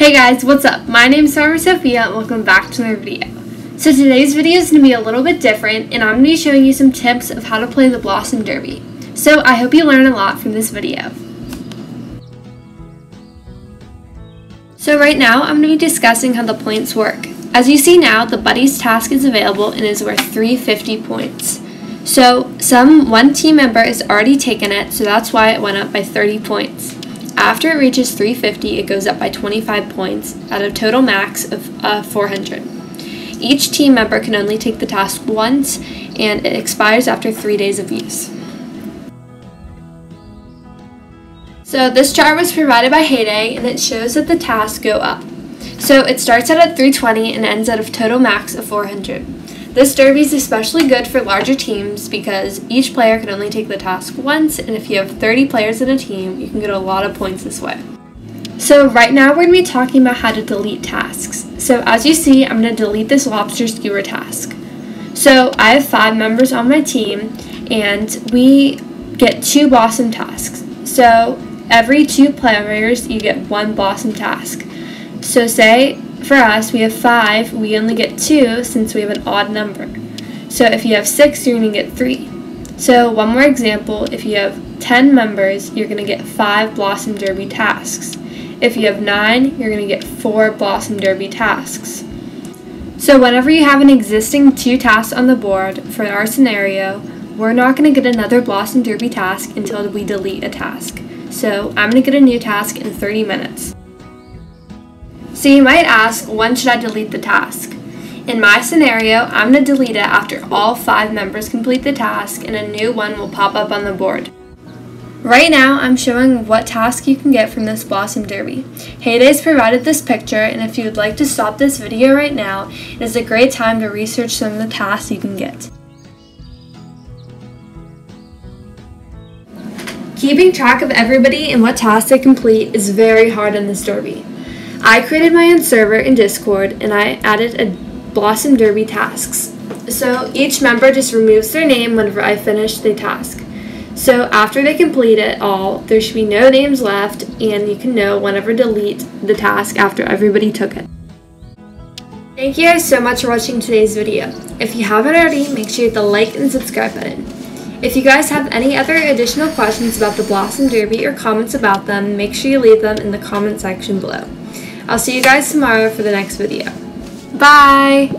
Hey guys, what's up? My name is Farmher Sophia and welcome back to another video. So today's video is going to be a little bit different and I'm going to be showing you some tips of how to play the Blossom Derby. So I hope you learn a lot from this video. So right now I'm going to be discussing how the points work. As you see now, the Buddies task is available and is worth 350 points. So some one team member has already taken it, so that's why it went up by 30 points. After it reaches 350, it goes up by 25 points at a total max of uh, 400. Each team member can only take the task once, and it expires after three days of use. So this chart was provided by Hay Day, and it shows that the tasks go up. So it starts out at 320 and ends at a total max of 400. This derby is especially good for larger teams because each player can only take the task once, and if you have 30 players in a team, you can get a lot of points this way. So right now we're going to be talking about how to delete tasks. So as you see, I'm going to delete this lobster skewer task. So I have five members on my team, and we get two blossom tasks. So every two players, you get one blossom task. So say for us, we have 5, we only get 2 since we have an odd number. So if you have 6, you're going to get 3. So one more example, if you have 10 members, you're going to get 5 Blossom Derby tasks. If you have 9, you're going to get 4 Blossom Derby tasks. So whenever you have an existing 2 tasks on the board, for our scenario, we're not going to get another Blossom Derby task until we delete a task. So I'm going to get a new task in 30 minutes. So you might ask, when should I delete the task? In my scenario, I'm going to delete it after all five members complete the task and a new one will pop up on the board. Right now, I'm showing what task you can get from this Blossom Derby. Hay Day's provided this picture, and if you would like to stop this video right now, it is a great time to research some of the tasks you can get. Keeping track of everybody and what tasks they complete is very hard in this derby. I created my own server in Discord and I added a Blossom Derby tasks. So each member just removes their name whenever I finish the task. So after they complete it all, there should be no names left and you can know whenever delete the task after everybody took it. Thank you guys so much for watching today's video. If you haven't already, make sure you hit the like and subscribe button. If you guys have any other additional questions about the Blossom Derby or comments about them, make sure you leave them in the comment section below. I'll see you guys tomorrow for the next video. Bye!